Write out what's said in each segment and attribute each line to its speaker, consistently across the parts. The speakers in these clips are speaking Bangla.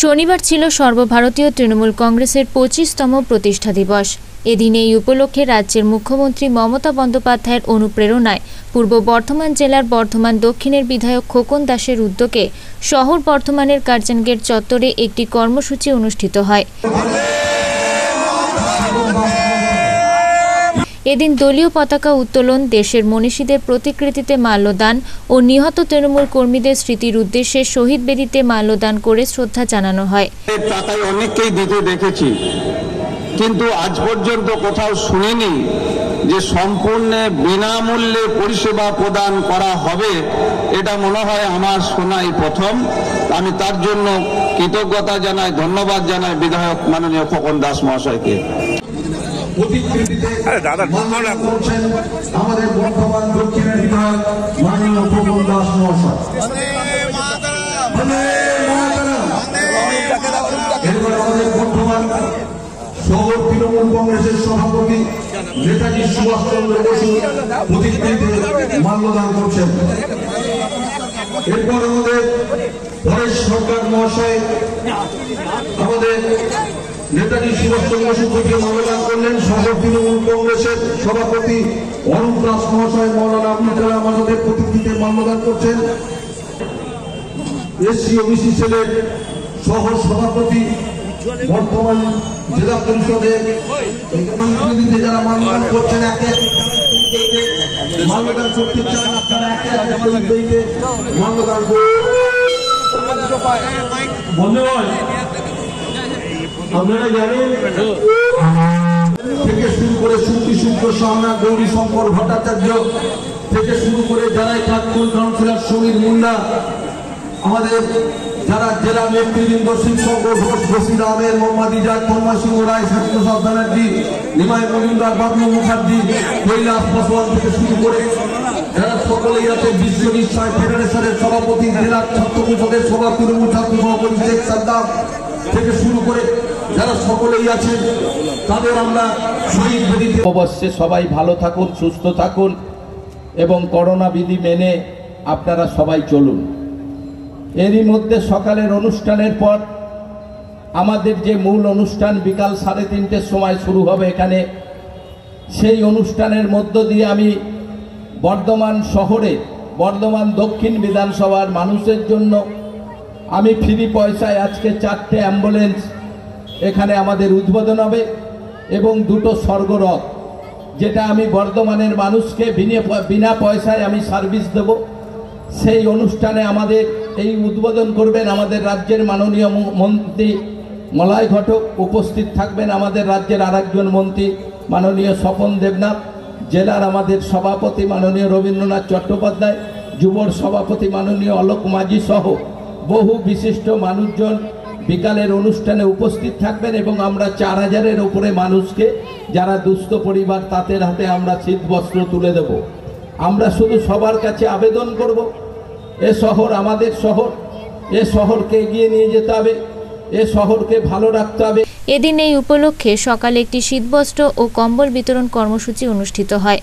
Speaker 1: শনিবার ছিল সর্বভারতীয় তৃণমূল কংগ্রেসের পঁচিশতম প্রতিষ্ঠা দিবস। এদিন এই উপলক্ষে রাজ্যের মুখ্যমন্ত্রী মমতা বন্দ্যোপাধ্যায়ের অনুপ্রেরণায় পূর্ব বর্ধমান জেলার বর্ধমান দক্ষিণের বিধায়ক খোকন দাসের উদ্যোগে শহর বর্ধমানের কার্জন গেট চত্বরে একটি কর্মসূচি অনুষ্ঠিত হয়। এদিন দলীয় পতাকা উত্তোলন দেশের মনীষীদের প্রতিকৃতিতে মাল্যদান ও নিহত তৃণমূল কর্মীদের স্মৃতির উদ্দেশ্যে শহীদ বেদিতে মাল্যদান করে শ্রদ্ধা জানানো হয়।
Speaker 2: অনেককেই দিতে দেখেছি। কিন্তু আজ পর্যন্ত কোথাও শুনিনি যে সম্পূর্ণ বিনামূল্যে পরিষেবা প্রদান করা হবে। এটা মনে হয় আমার শোনাই প্রথম। আমি তার জন্য কৃতজ্ঞতা জানাই, ধন্যবাদ জানাই বিধায়ক মাননীয় খোকন দাস মহাশয়কে।
Speaker 3: প্রতিকৃতিতে আমাদের বর্তমান দক্ষিণের বিধায়ক মাননীয় খোকন দাস মহাশয়। এরপর আমাদের বর্তমান শহর তৃণমূল কংগ্রেসের সভাপতি নেতাজি সুভাষচন্দ্র বসু প্রতিকৃতিতে মাল্যদান করছেন এরপর আমাদের পরেশ সরকার মহাশয় আমাদের নেতাজি সুভাষচন্দ্র বসু থেকে মাল্যদান করলেন শহর তৃণমূল কংগ্রেসের সভাপতি অরূপ দাস মহাশয় মৌলানা আব্দুল কালাম আজাদের প্রতিকৃতিতে মাল্যদান করছেন। এসসি ওবিসি সেলের শহর সভাপতি বর্তমান জেলা পরিষদের প্রতিনিধি যারা মাল্যদান করছেন, একে মাল্যদান করতে চান, আপনারা একে মাল্যদান করুন। বন্ধুগণ আপনারা জানেন? থেকে শুরু করে সুক্তি শুক্র সাহনা গৌরী শঙ্কর ভট্টাচার্য, থেকে শুরু করে যারাই প্রাক্তন কাউন্সিলর সমীর মুন্ডা, আমাদের যারা জেলা নেতৃবৃন্দ শিবশঙ্কর ঘোষ বসির আহমেদ মোহাম্মদ ইজাদ তন্মা সিংহ রায় সত্যপ্রসাদ ব্যানার্জি, নিমাই মজুমদার, বাবলু মুখার্জি, কৈলাস পাসওয়ান থেকে শুরু করে যারা সকলেই আছে, বিশ্ব নিশ্চয় ফেডারেশনের সভাপতি, জেলা ছাত্র পরিষদের সভা ছাত্র সভাপতি শেখ সাদ্দাম থেকে শুরু করে যারা সকলেই আছেন তাদের আমরা
Speaker 4: অবশ্যই সবাই ভালো থাকুন, সুস্থ থাকুন এবং করোনা বিধি মেনে আপনারা সবাই চলুন। এরই মধ্যে সকালের অনুষ্ঠানের পর আমাদের যে মূল অনুষ্ঠান বিকাল সাড়ে তিনটের সময় শুরু হবে এখানে, সেই অনুষ্ঠানের মধ্য দিয়ে আমি বর্ধমান শহরে, বর্ধমান দক্ষিণ বিধানসভার মানুষের জন্য আমি ফ্রি পয়সায় আজকে চারটে অ্যাম্বুলেন্স এখানে আমাদের উদ্বোধন হবে এবং দুটো স্বর্গরথ, যেটা আমি বর্ধমানের মানুষকে বিনে- পয়সায় আমি সার্ভিস দেব। সেই অনুষ্ঠানে আমাদের এই উদ্বোধন করবেন আমাদের রাজ্যের মাননীয় মন্ত্রী মলয় ঘটক, উপস্থিত থাকবেন আমাদের রাজ্যের আরেকজন মন্ত্রী মাননীয় স্বপন দেবনাথ, জেলার আমাদের সভাপতি মাননীয় রবীন্দ্রনাথ চট্টোপাধ্যায়, যুবর সভাপতি মাননীয় অলোক মাঝি সহ বহু বিশিষ্ট মানুষজন বিকালের অনুষ্ঠানে উপস্থিত থাকবেন এবং আমরা চার হাজারের উপরে মানুষকে, যারা দুস্থ পরিবার, তাদের হাতে আমরা শীত বস্ত্র তুলে দেব। আমরা শুধু সবার কাছে আবেদন করব, এ শহর আমাদের শহর, এ শহরকে এগিয়ে নিয়ে যেতে হবে, এ শহরকে ভালো রাখতে হবে।
Speaker 1: এদিন এই উপলক্ষে সকালে একটি শীতবস্ত্র ও কম্বল বিতরণ কর্মসূচি অনুষ্ঠিত হয়।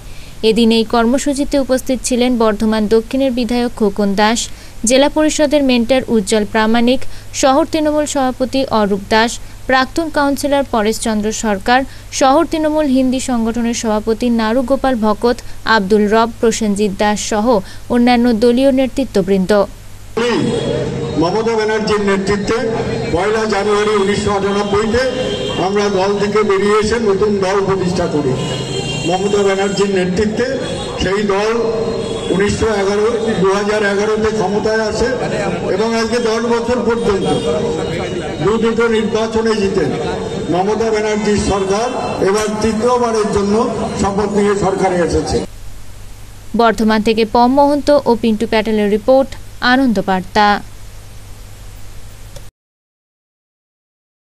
Speaker 1: এদিন এই কর্মসূচিতে উপস্থিত ছিলেন বর্ধমান দক্ষিণের বিধায়ক খোকন দাস, জেলা পরিষদের মেন্টর উজ্জ্বল প্রামাণিক, শহর তৃণমূল সভাপতি অরূপ দাস, প্রাক্তন কাউন্সিলর পরেশচন্দ্র সরকার, শহর তৃণমূল হিন্দি সংগঠনের সভাপতি নারু গোপাল ভকত, আব্দুল রব, প্রসেনজিৎ দাস সহ অন্যান্য দলীয় নেতৃত্ববৃন্দ।
Speaker 5: মমতা ব্যানার্জির নেতৃত্বে পয়লা জানুয়ারি উনিশশো আটানব্বইতে আমরা দল থেকে বেরিয়ে এসে নতুন দল প্রতিষ্ঠা করি। মমতা ব্যানার্জির নেতৃত্বে সেই দল উনিশশো এগারো দু হাজার এগারোতে ক্ষমতায় আসে এবং আজকে দশ বছর পর্যন্ত দু দুটো নির্বাচনে জিতেন। মমতা ব্যানার্জির সরকার এবার তৃতীয়বারের জন্য শপথ নিয়ে সরকারে এসেছে।
Speaker 1: বর্ধমান থেকে পম মহন্ত ও পিন্টু প্যাটেলের রিপোর্ট, আনন্দ বার্তা।